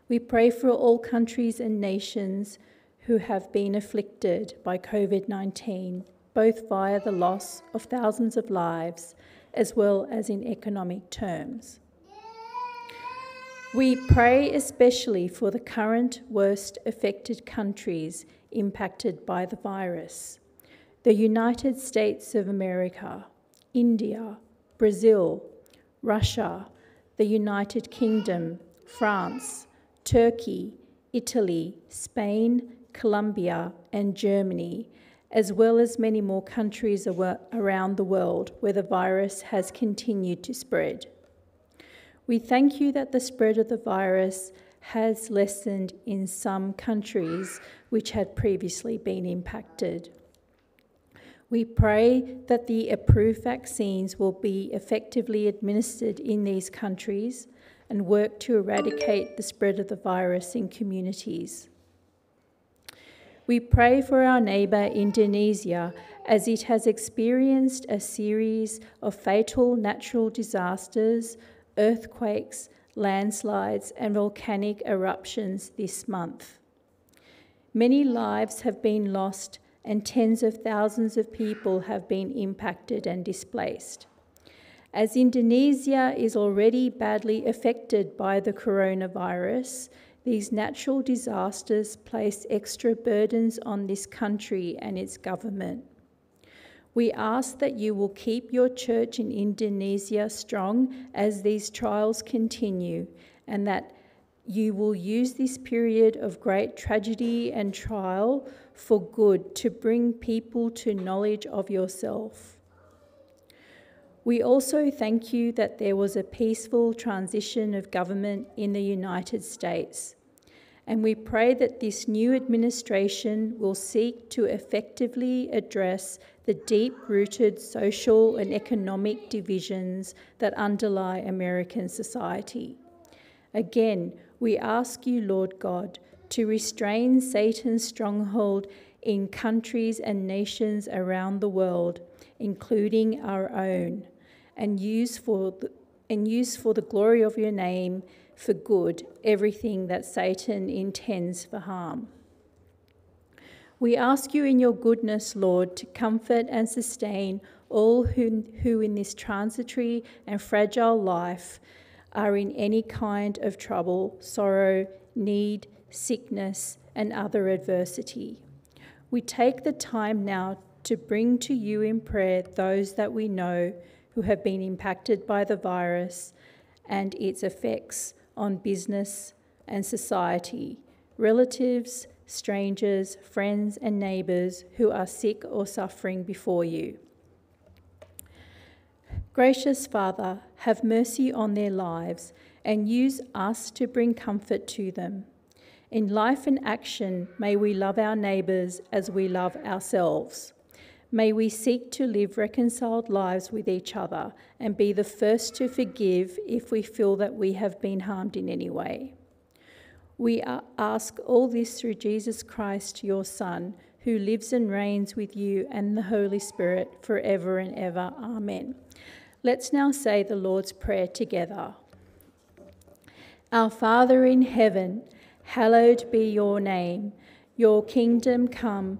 We pray for all countries and nations who have been afflicted by COVID 19, both via the loss of thousands of lives as well as in economic terms. We pray especially for the current worst affected countries impacted by the virus the United States of America, India, Brazil, Russia, the United Kingdom, France, Turkey, Italy, Spain, Colombia, and Germany, as well as many more countries around the world where the virus has continued to spread. We thank you that the spread of the virus has lessened in some countries which had previously been impacted. We pray that the approved vaccines will be effectively administered in these countries and work to eradicate the spread of the virus in communities. We pray for our neighbour Indonesia as it has experienced a series of fatal natural disasters, earthquakes, landslides, and volcanic eruptions this month. Many lives have been lost, and tens of thousands of people have been impacted and displaced. As Indonesia is already badly affected by the coronavirus, these natural disasters place extra burdens on this country and its government. We ask that you will keep your church in Indonesia strong as these trials continue and that you will use this period of great tragedy and trial for good to bring people to knowledge of yourself. We also thank you that there was a peaceful transition of government in the United States. And we pray that this new administration will seek to effectively address the deep rooted social and economic divisions that underlie American society. Again, we ask you, Lord God, to restrain Satan's stronghold in countries and nations around the world, including our own, and use for the, and use for the glory of your name for good everything that Satan intends for harm. We ask you in your goodness, Lord, to comfort and sustain all who, who in this transitory and fragile life are in any kind of trouble, sorrow, need, sickness, and other adversity. We take the time now to bring to you in prayer those that we know who have been impacted by the virus and its effects on business and society, relatives, strangers, friends, and neighbours who are sick or suffering before you. Gracious Father, have mercy on their lives and use us to bring comfort to them. In life and action, may we love our neighbours as we love ourselves. May we seek to live reconciled lives with each other and be the first to forgive if we feel that we have been harmed in any way. We ask all this through Jesus Christ, your Son, who lives and reigns with you and the Holy Spirit forever and ever. Amen. Let's now say the Lord's Prayer together. Our Father in heaven, hallowed be your name. Your kingdom come,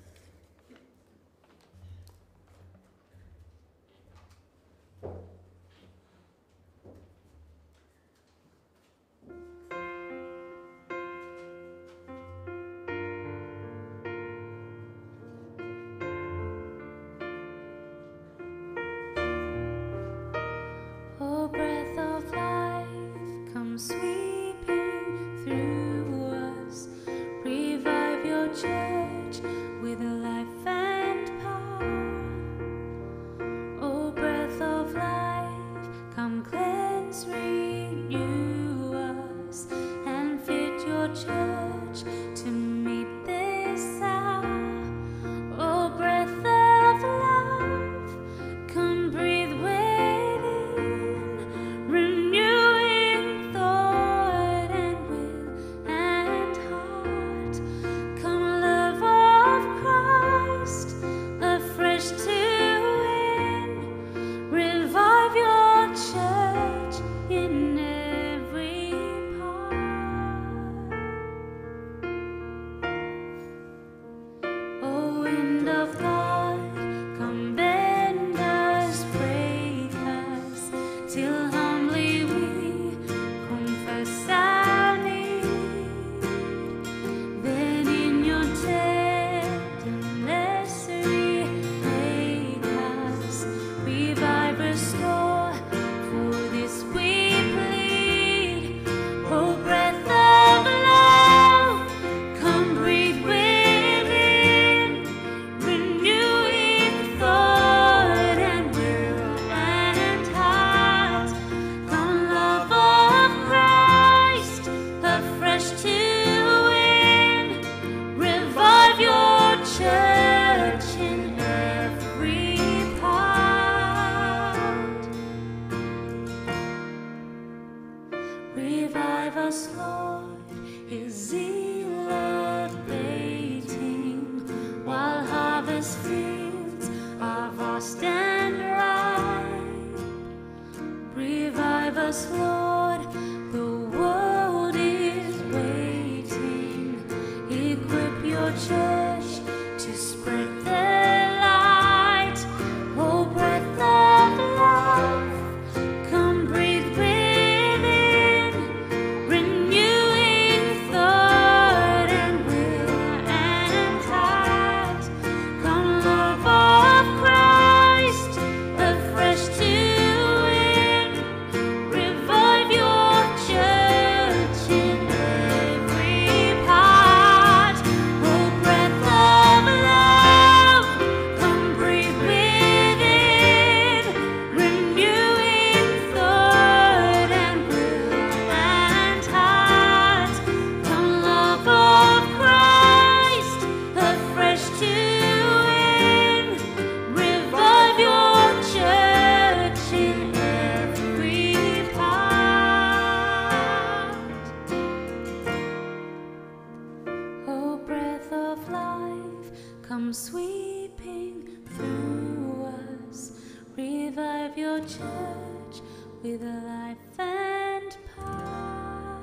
With life and power.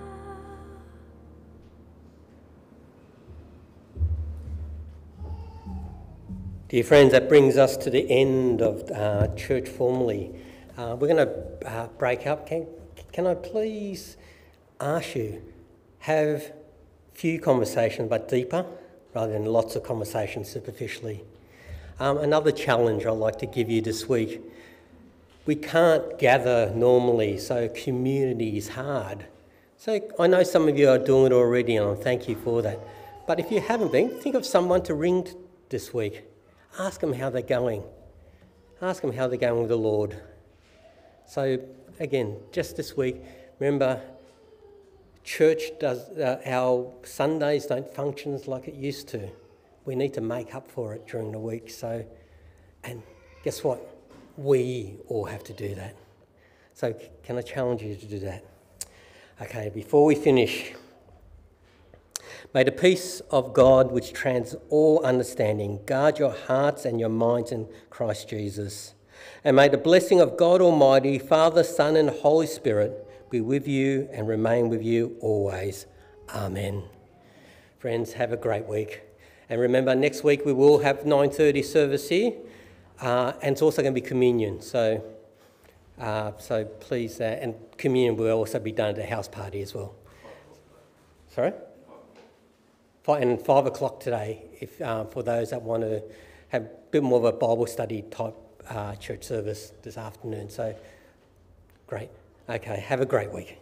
Dear friends, that brings us to the end of uh, church formally. Uh, we're going to uh, break up. Can, can I please ask you have few conversations but deeper rather than lots of conversations superficially? Um, another challenge I'd like to give you this week. We can't gather normally, so community is hard. So I know some of you are doing it already, and I thank you for that. But if you haven't been, think of someone to ring t- this week. Ask them how they're going. Ask them how they're going with the Lord. So, again, just this week, remember, church does, uh, our Sundays don't function like it used to. We need to make up for it during the week. So, and guess what? We all have to do that. So, can I challenge you to do that? Okay, before we finish, may the peace of God, which trans all understanding, guard your hearts and your minds in Christ Jesus. And may the blessing of God Almighty, Father, Son, and Holy Spirit be with you and remain with you always. Amen. Friends, have a great week. And remember, next week we will have 9.30 service here, uh, and it's also going to be communion. So, uh, so please, uh, and communion will also be done at a house party as well. Sorry? Five, and 5 o'clock today, if, uh, for those that want to have a bit more of a Bible study type uh, church service this afternoon. So, great. Okay, have a great week.